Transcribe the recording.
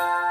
Bye.